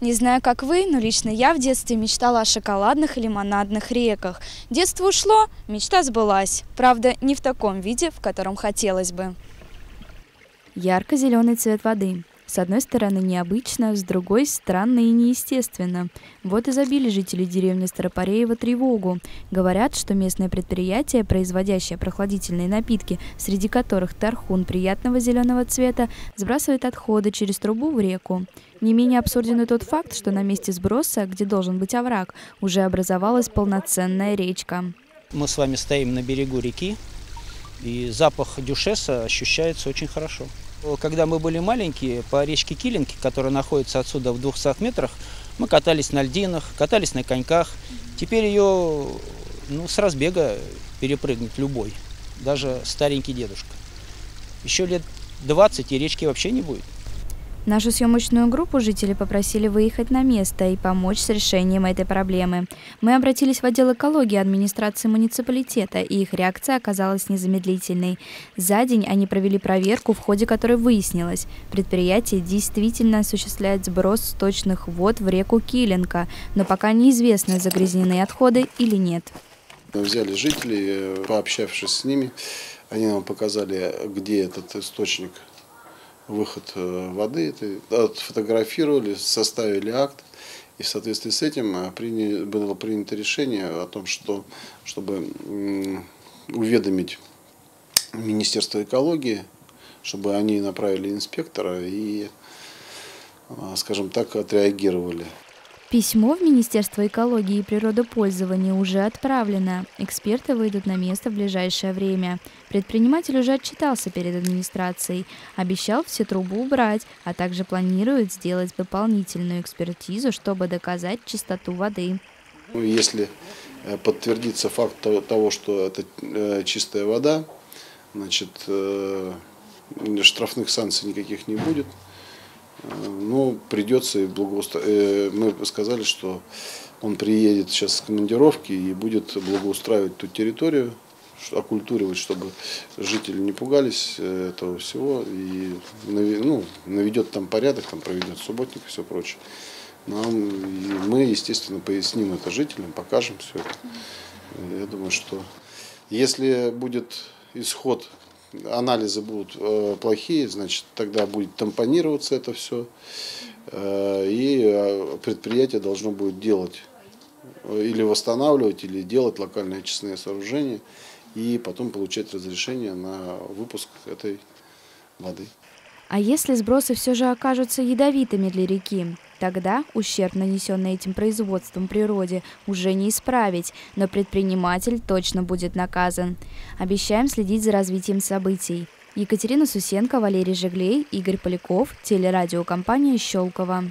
Не знаю, как вы, но лично я в детстве мечтала о шоколадных и лимонадных реках. Детство ушло, мечта сбылась. Правда, не в таком виде, в котором хотелось бы. Ярко-зеленый цвет воды. С одной стороны необычно, с другой странно и неестественно. Вот и забили жители деревни Старопареева тревогу. Говорят, что местное предприятие, производящее прохладительные напитки, среди которых тархун приятного зеленого цвета, сбрасывает отходы через трубу в реку. Не менее абсурден и тот факт, что на месте сброса, где должен быть овраг, уже образовалась полноценная речка. Мы с вами стоим на берегу реки, и запах дюшеса ощущается очень хорошо. Когда мы были маленькие, по речке Килинки, которая находится отсюда в 200 метрах, мы катались на льдинах, катались на коньках. Теперь ее ну, с разбега перепрыгнет любой, даже старенький дедушка. Еще лет 20 и речки вообще не будет. Нашу съемочную группу жители попросили выехать на место и помочь с решением этой проблемы. Мы обратились в отдел экологии администрации муниципалитета, и их реакция оказалась незамедлительной. За день они провели проверку, в ходе которой выяснилось, предприятие действительно осуществляет сброс сточных вод в реку Киленко, но пока неизвестно, загрязнены отходы или нет. Мы взяли жителей, пообщавшись с ними, они нам показали, где этот источник выход э, воды, отфотографировали, составили акт. И в соответствии с этим э, приняли, было принято решение о том, что, чтобы уведомить Министерство экологии, чтобы они направили инспектора и, э, скажем так, отреагировали. Письмо в Министерство экологии и природопользования уже отправлено. Эксперты выйдут на место в ближайшее время. Предприниматель уже отчитался перед администрацией, обещал все трубы убрать, а также планирует сделать дополнительную экспертизу, чтобы доказать чистоту воды. Ну, если э, подтвердится факт того, что это э, чистая вода, значит, э, штрафных санкций никаких не будет. Ну, придется и благоустроить. Э, мы сказали, что он приедет сейчас с командировки и будет благоустраивать ту территорию, оккультуривать, чтобы жители не пугались э, этого всего и ну, наведет там порядок, там проведет субботник и все прочее. Нам, мы, естественно, поясним это жителям, покажем все это. Я думаю, что если будет исход анализы будут э, плохие, значит, тогда будет тампонироваться это все, э, и э, предприятие должно будет делать или восстанавливать, или делать локальные очистные сооружения, и потом получать разрешение на выпуск этой воды. А если сбросы все же окажутся ядовитыми для реки? Тогда ущерб, нанесенный этим производством природе, уже не исправить, но предприниматель точно будет наказан. Обещаем следить за развитием событий. Екатерина Сусенко, Валерий Жеглей, Игорь Поляков, телерадиокомпания «Щелково».